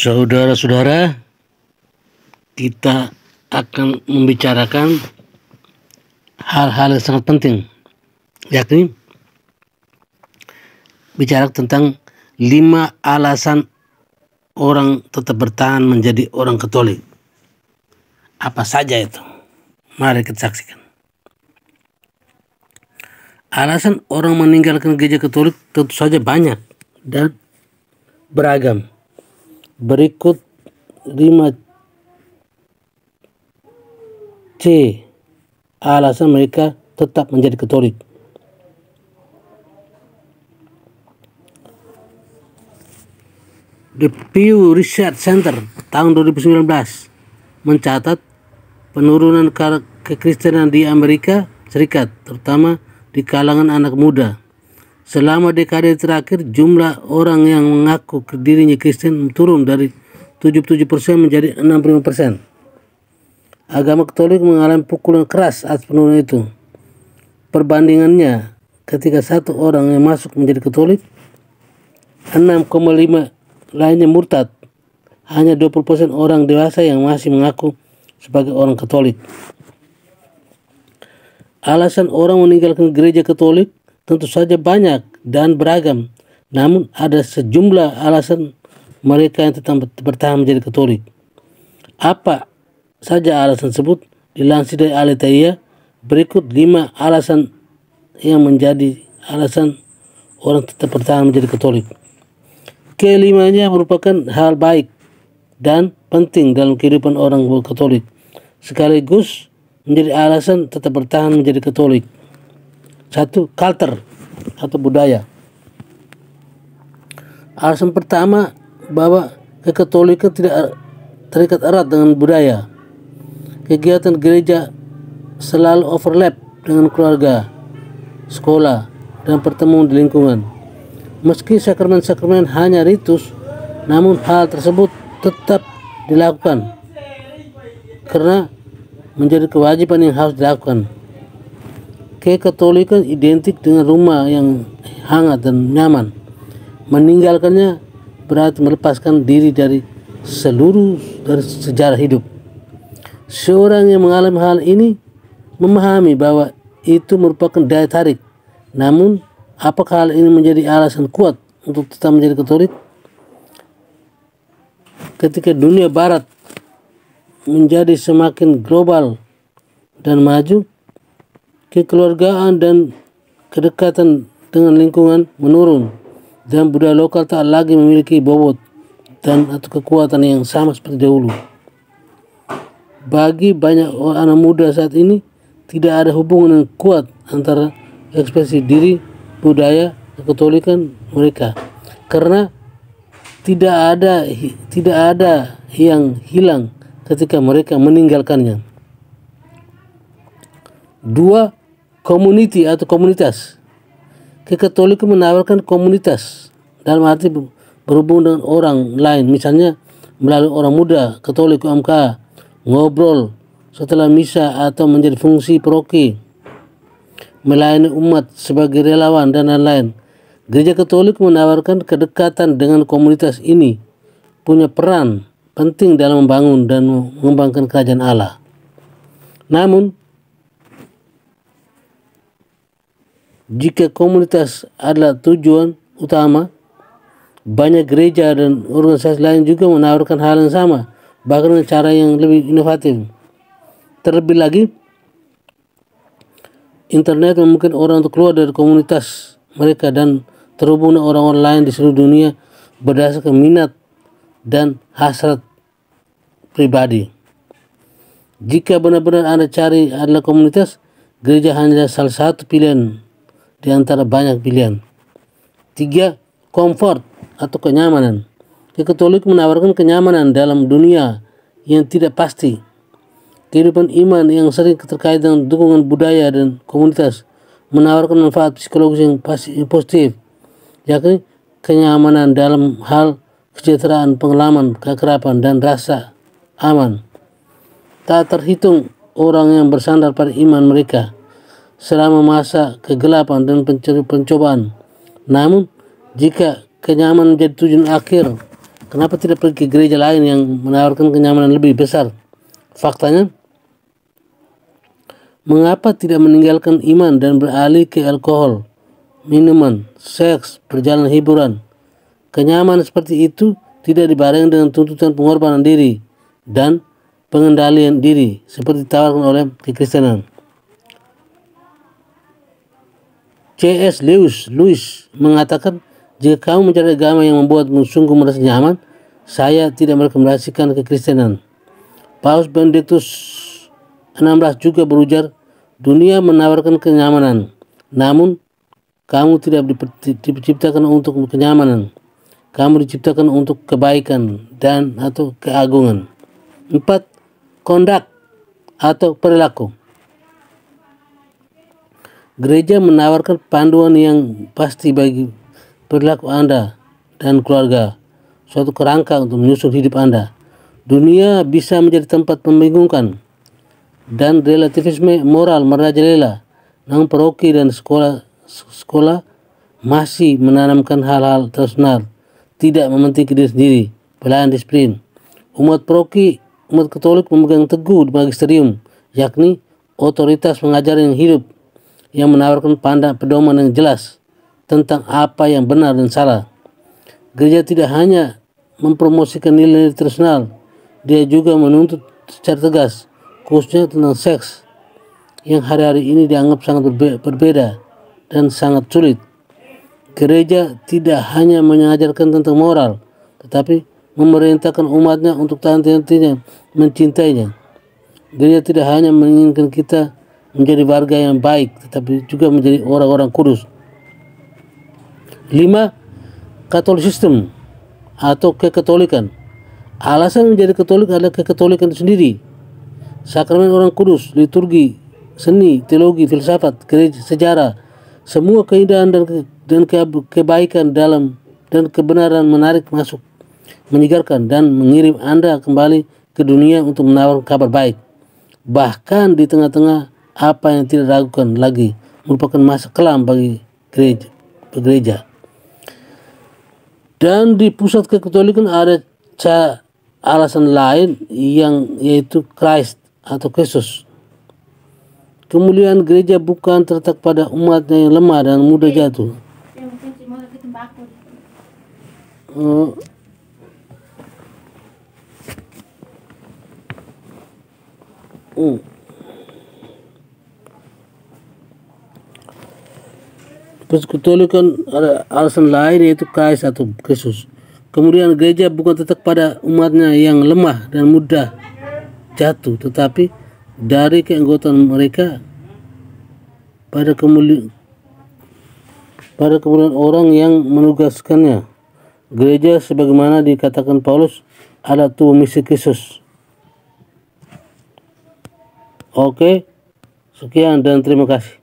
Saudara-saudara, kita akan membicarakan hal-hal yang sangat penting, yakni bicara tentang lima alasan orang tetap bertahan menjadi orang Katolik. Apa saja itu? Mari kita saksikan. Alasan orang meninggalkan gereja Katolik tentu saja banyak dan beragam. Berikut 5 C. Alasan mereka tetap menjadi Katolik. The Pew Research Center tahun 2019 mencatat penurunan kekristenan di Amerika Serikat, terutama di kalangan anak muda. Selama dekade terakhir, jumlah orang yang mengaku dirinya Kristen turun dari 77% menjadi 65%. Agama Katolik mengalami pukulan keras atas penurunan itu. Perbandingannya, ketika satu orang yang masuk menjadi Katolik, 6,5 lainnya murtad. Hanya 20% orang dewasa yang masih mengaku sebagai orang Katolik. Alasan orang meninggalkan gereja Katolik tentu saja banyak dan beragam. Namun ada sejumlah alasan mereka yang tetap bertahan menjadi Katolik. Apa saja alasan tersebut dilansir dari Alitaia berikut lima alasan yang menjadi alasan orang tetap bertahan menjadi Katolik. Kelimanya merupakan hal baik dan penting dalam kehidupan orang Katolik, sekaligus menjadi alasan tetap bertahan menjadi Katolik. Satu, culture atau budaya. Alasan pertama bahwa kekatolikan tidak terikat erat dengan budaya. Kegiatan gereja selalu overlap dengan keluarga, sekolah, dan pertemuan di lingkungan. Meski sakramen-sakramen hanya ritus, namun hal tersebut tetap dilakukan karena menjadi kewajiban yang harus dilakukan kekatolikan identik dengan rumah yang hangat dan nyaman. Meninggalkannya berarti melepaskan diri dari seluruh dari sejarah hidup. Seorang yang mengalami hal ini memahami bahwa itu merupakan daya tarik. Namun, apakah hal ini menjadi alasan kuat untuk tetap menjadi Katolik? Ketika dunia Barat menjadi semakin global dan maju, kekeluargaan dan kedekatan dengan lingkungan menurun dan budaya lokal tak lagi memiliki bobot dan atau kekuatan yang sama seperti dahulu. Bagi banyak anak muda saat ini tidak ada hubungan yang kuat antara ekspresi diri, budaya, dan ketolikan mereka karena tidak ada tidak ada yang hilang ketika mereka meninggalkannya. Dua, community atau komunitas. Kekatolikan menawarkan komunitas dalam arti berhubung dengan orang lain, misalnya melalui orang muda, Katolik UMK, ngobrol setelah misa atau menjadi fungsi proki, melayani umat sebagai relawan dan lain-lain. Gereja Katolik menawarkan kedekatan dengan komunitas ini, punya peran penting dalam membangun dan mengembangkan kerajaan Allah. Namun, Jika komunitas adalah tujuan utama, banyak gereja dan organisasi lain juga menawarkan hal yang sama, bahkan dengan cara yang lebih inovatif. Terlebih lagi, internet memungkinkan orang untuk keluar dari komunitas mereka dan terhubung dengan orang-orang lain di seluruh dunia berdasarkan minat dan hasrat pribadi. Jika benar-benar Anda cari adalah komunitas, gereja hanya salah satu pilihan di antara banyak pilihan. Tiga, comfort atau kenyamanan. Katolik menawarkan kenyamanan dalam dunia yang tidak pasti. Kehidupan iman yang sering terkait dengan dukungan budaya dan komunitas menawarkan manfaat psikologis yang positif, yakni kenyamanan dalam hal kesejahteraan, pengalaman, kekerapan, dan rasa aman. Tak terhitung orang yang bersandar pada iman mereka selama masa kegelapan dan pencobaan. Namun, jika kenyamanan menjadi tujuan akhir, Kenapa tidak pergi ke gereja lain yang menawarkan kenyamanan lebih besar? Faktanya, mengapa tidak meninggalkan iman dan beralih ke alkohol, minuman, seks, perjalanan hiburan? Kenyamanan seperti itu tidak dibarengi dengan tuntutan pengorbanan diri dan pengendalian diri seperti ditawarkan oleh kekristenan. C.S. Lewis, Lewis mengatakan jika kamu mencari agama yang membuatmu sungguh merasa nyaman, saya tidak merekomendasikan kekristenan. Paus Benedictus 16 juga berujar, dunia menawarkan kenyamanan, namun kamu tidak diciptakan untuk kenyamanan. Kamu diciptakan untuk kebaikan dan atau keagungan. Empat, kondak atau perilaku. Gereja menawarkan panduan yang pasti bagi perilaku Anda dan keluarga, suatu kerangka untuk menyusun hidup Anda. Dunia bisa menjadi tempat membingungkan dan relativisme moral merajalela. Namun paroki dan sekolah sekolah masih menanamkan hal-hal personal, tidak mementingkan diri sendiri, pelayan disiplin. Umat paroki, umat Katolik memegang teguh di magisterium, yakni otoritas pengajar yang hidup, yang menawarkan pandang pedoman yang jelas tentang apa yang benar dan salah. Gereja tidak hanya mempromosikan nilai-nilai tradisional, dia juga menuntut secara tegas, khususnya tentang seks, yang hari-hari ini dianggap sangat berbeda dan sangat sulit. Gereja tidak hanya mengajarkan tentang moral, tetapi memerintahkan umatnya untuk tahan-tahannya mencintainya. Gereja tidak hanya menginginkan kita menjadi warga yang baik, tetapi juga menjadi orang-orang kudus. Lima, Katolisistem atau kekatolikan. Alasan menjadi katolik adalah kekatolikan itu sendiri. Sakramen orang kudus, liturgi, seni, teologi, filsafat, gereja, sejarah, semua keindahan dan, ke, dan ke, kebaikan dalam dan kebenaran menarik masuk, menyegarkan dan mengirim Anda kembali ke dunia untuk menawarkan kabar baik. Bahkan di tengah-tengah apa yang tidak ragukan lagi merupakan masa kelam bagi gereja. gereja. Dan di pusat kekatolikan ada alasan lain yang yaitu Christ atau Kristus. Kemuliaan gereja bukan terletak pada umatnya yang lemah dan mudah jatuh. Uh, uh. Katolikan ada alasan lain yaitu Kais atau Kristus. Kemudian gereja bukan tetap pada umatnya yang lemah dan mudah jatuh, tetapi dari keanggotaan mereka pada kemuliaan pada kemudian orang yang menugaskannya. Gereja sebagaimana dikatakan Paulus adalah tubuh misi Kristus. Oke, sekian dan terima kasih.